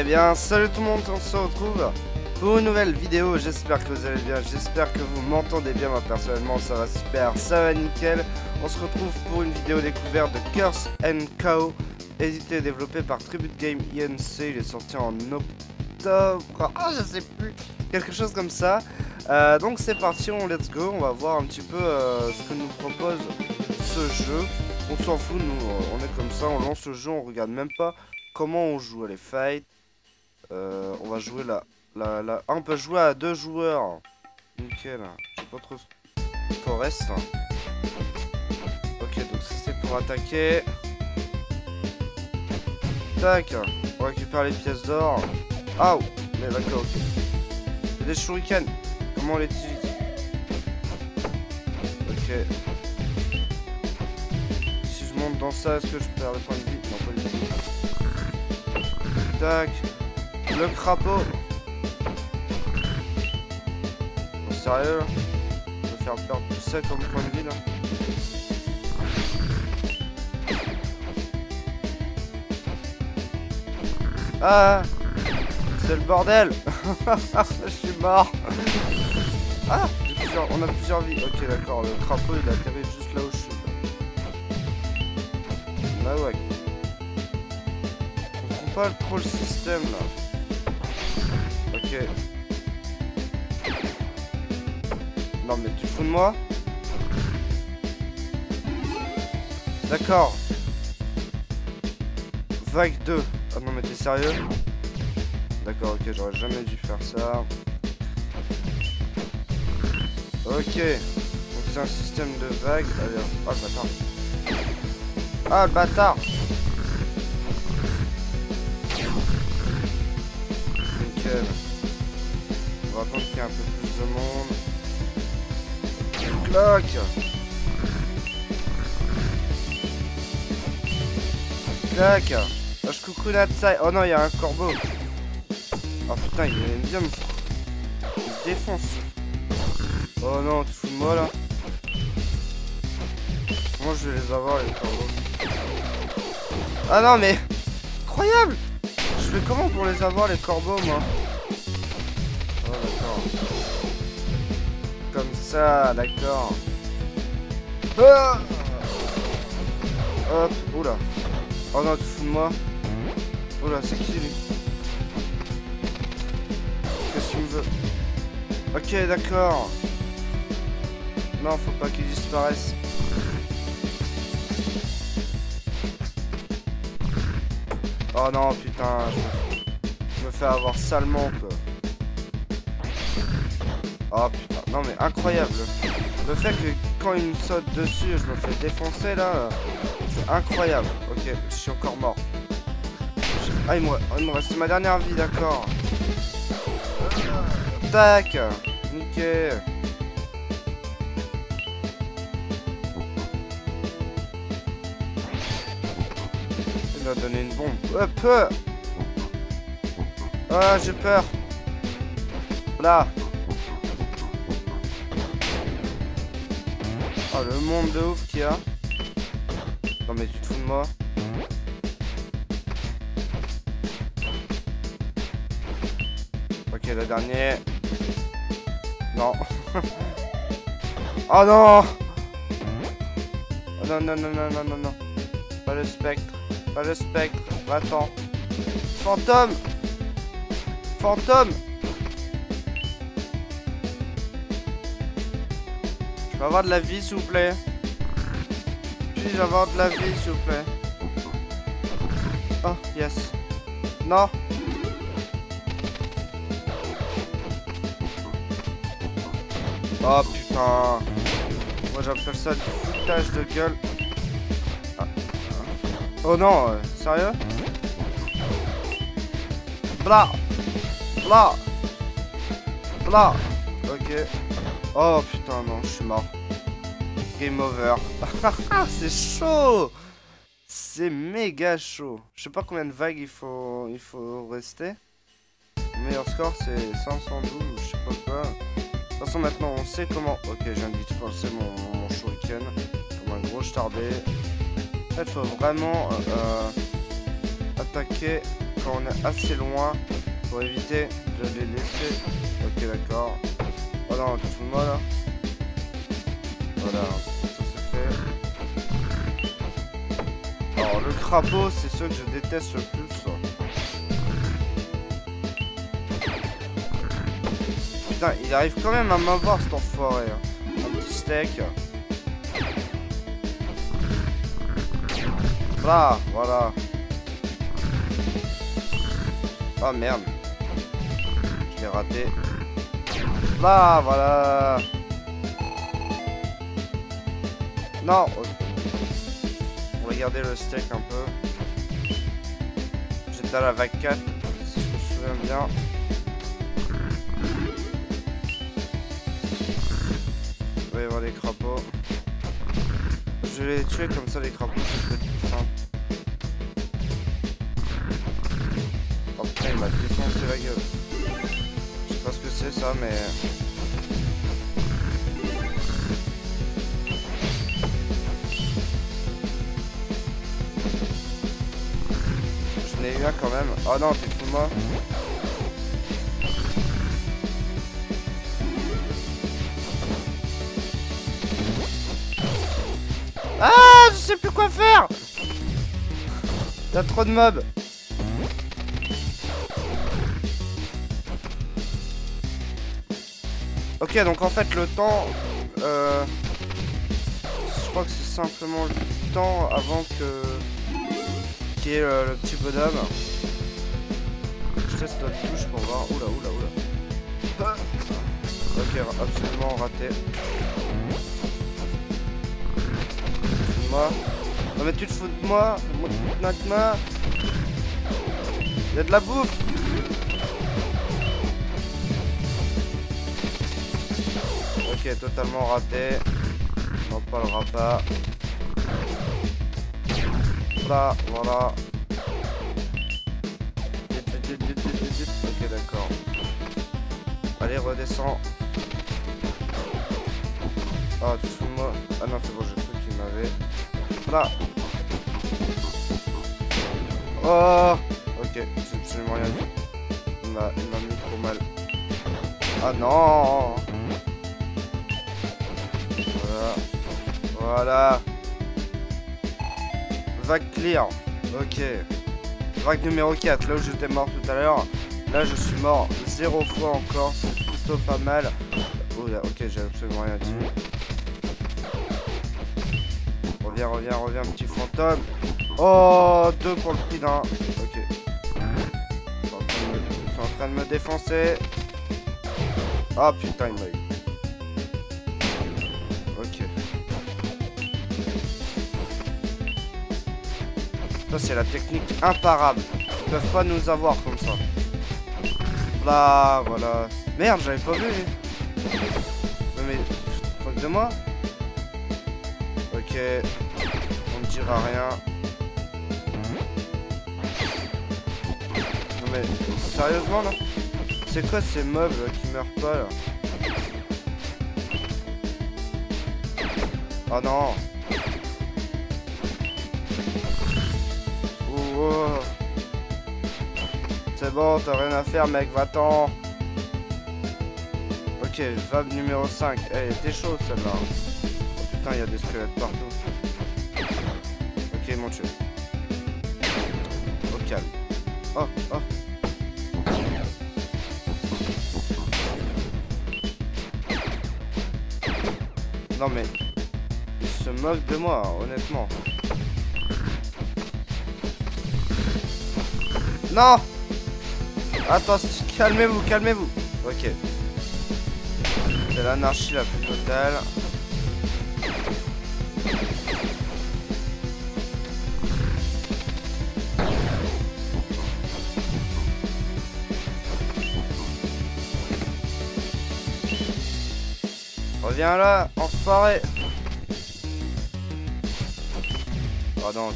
Eh bien, salut tout le monde, on se retrouve pour une nouvelle vidéo. J'espère que vous allez bien, j'espère que vous m'entendez bien. Moi, personnellement, ça va super, ça va nickel. On se retrouve pour une vidéo découverte de Curse and Cow, édité et développé par Tribute Game INC. Il est sorti en octobre, ah, je sais plus, quelque chose comme ça. Euh, donc, c'est parti, on let's go. On va voir un petit peu euh, ce que nous propose ce jeu. On s'en fout, nous, on est comme ça, on lance le jeu, on regarde même pas comment on joue les fights. Euh, on va jouer là. La, la... Ah, on peut jouer à deux joueurs. Nickel. Je pas trop. Forest. Ok, donc ça c'est pour attaquer. Tac. On récupère les pièces d'or. Ah, mais d'accord, ok. Des shurikens. Comment on les utilise Ok. Si je monte dans ça, est-ce que je perds le point de vie Non, pas du tout. Tac. Le crapaud. Bon, sérieux On va faire perdre tout ça comme point de vie là. Ah C'est le bordel Je suis mort Ah On a plusieurs vies. Ok d'accord, le crapaud il a atterri juste là où je suis. Bah ouais pas trop le système là. Non mais tu fous de moi D'accord. Vague 2. Ah non mais t'es sérieux D'accord, ok, j'aurais jamais dû faire ça. Ok. Donc c'est un système de vague. Allez, oh le bâtard. Ah le bâtard On va attendre qu'il y ait un peu plus de monde. Cloque. Cloque. Lâche coucou Natsai. Oh non, il y a un corbeau. Oh putain, il aime bien. Il défonce. Oh non, tu fous de moi là. Comment je vais les avoir les corbeaux Ah non mais Incroyable. Je fais comment pour les avoir les corbeaux moi? Ça, d'accord. Ah Hop, oula. Oh non, tu fous de moi. Oula, c'est qui lui Qu'est-ce qu'il veut Ok, d'accord. Non, faut pas qu'il disparaisse. Oh non, putain, je me fais avoir salement, quoi. Oh putain, non mais incroyable. Le fait que quand il me saute dessus, je me fais défoncer là, c'est incroyable. Ok, je suis encore mort. Ah, il me, reste ma dernière vie, d'accord. Tac Nickel Il m'a donné une bombe. Hop Ah, j'ai peur. Là monde de ouf qu'il y a. Non, mais tu te fous de moi. Ok, le dernier. Non. oh non Oh non, non, non, non, non, non, non. Pas le spectre. Pas le spectre. Attends. Fantôme Fantôme Je peux avoir de la vie, s'il vous plaît Puis-je avoir de la vie, s'il vous plaît Oh, yes. Non Oh, putain Moi, j'appelle ça du foutage de gueule. Ah. Oh non, euh, sérieux? Bla Bla Bla Ok. Oh putain, non, je suis mort. Game over. c'est chaud C'est méga chaud. Je sais pas combien de vagues il faut, il faut rester. Le meilleur score, c'est 512 ou je sais pas quoi. De toute façon, maintenant, on sait comment... Ok, j'ai viens d'utiliser mon, mon shuriken comme un gros starbé. En fait, faut vraiment euh, attaquer quand on est assez loin pour éviter de les laisser. Ok, d'accord. Ça c'est fait. Alors, le crapaud, c'est ce que je déteste le plus. Putain, il arrive quand même à m'avoir cet enfoiré. Hein. Un petit steak. Là, voilà. Ah merde. Je l'ai raté. Là, voilà. Non. On va garder le steak un peu. J'étais à la vague 4, si je me souviens bien. Il va y avoir des crapauds. Je vais les tuer comme ça les crapauds, c'est. Oh putain, il m'a défoncé la gueule. Je sais pas ce que c'est ça, mais... Je n'ai eu un quand même. Oh non, t'es fou moi. Ah, je sais plus quoi faire Y'a trop de mobs Ok, donc en fait le temps... Euh, je crois que c'est simplement le temps avant que... Qui est le, le, petit bonhomme. Je teste notre touche pour voir. Oula, oula, oula. Ok, absolument raté. moi. Non mais tu te fous de moi Maintenant Il y a de la bouffe Ok, totalement raté. On n'en parlera pas. Voilà, voilà. Ok, d'accord. Allez, redescends. Ah, tu de moi Ah non, c'est bon, j'ai cru que tu m'avais. Là. Oh Ok, j'ai absolument rien dit. Il m'a mis trop mal. Ah non Voilà. Vague clear. Ok. Vague numéro 4, là où j'étais mort tout à l'heure. Là, je suis mort zéro fois encore. C'est plutôt pas mal. Oh ok, j'ai absolument rien dit. Reviens, reviens, reviens, petit fantôme. Oh, deux pour le prix d'un. Ok. Ils sont en train de me défoncer. Ah oh, putain, il m'a eu. Ça, c'est la technique imparable. Ils peuvent pas nous avoir comme ça. Là, voilà. Merde, j'avais pas vu. Mais, mais, de moi. Ok à rien. Non mais, sérieusement là? C'est quoi ces mobs qui meurent pas là? Oh non C'est bon, t'as rien à faire mec, va-t'en Ok, vague numéro 5. Eh, hey, t'es chaud celle-là. Oh putain, il y a des squelettes partout. mon Dieu. Au calme. Oh, oh. Non mais... Il se moque de moi, honnêtement. Non Attends, calmez-vous, calmez-vous. Ok. C'est l'anarchie la plus totale. Viens là, enfoiré Oh non,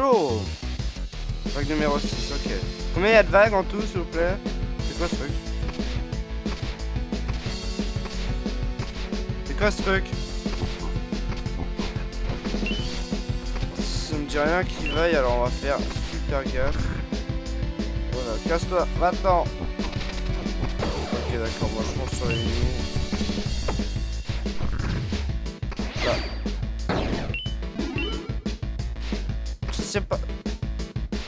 Vague numéro 6, ok. Combien il y a de vagues en tout, s'il vous plaît? C'est quoi ce truc? C'est quoi ce truc? Ça me dit rien qui vaille, alors on va faire super gaffe. Voilà, casse-toi, va-t'en Ok, d'accord, moi je pense sur les lignes. Pas.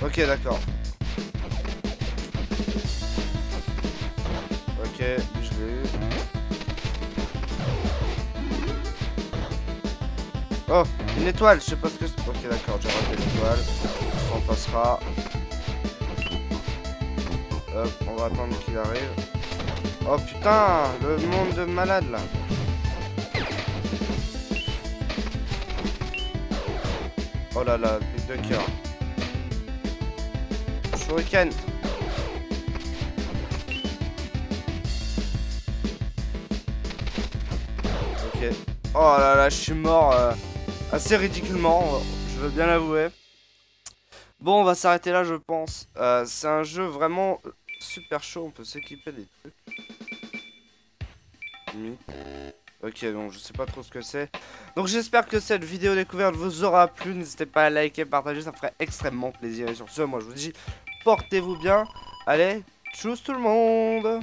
Ok, d'accord. Ok, je l'ai eu. Oh, une étoile, je sais pas ce que c'est. Ok, d'accord, j'ai raté l'étoile. On passera. Hop, on va attendre qu'il arrive. Oh putain, le monde de malade là. Oh là là, big de cœur. Shuriken. Ok. Oh là là, je suis mort euh, assez ridiculement, je veux bien l'avouer. Bon, on va s'arrêter là, je pense. Euh, c'est un jeu vraiment super chaud, on peut s'équiper des trucs. Ok, donc je sais pas trop ce que c'est. Donc j'espère que cette vidéo découverte vous aura plu. N'hésitez pas à liker, partager, ça me ferait extrêmement plaisir. Et sur ce, moi je vous dis, portez-vous bien. Allez, tchuss tout le monde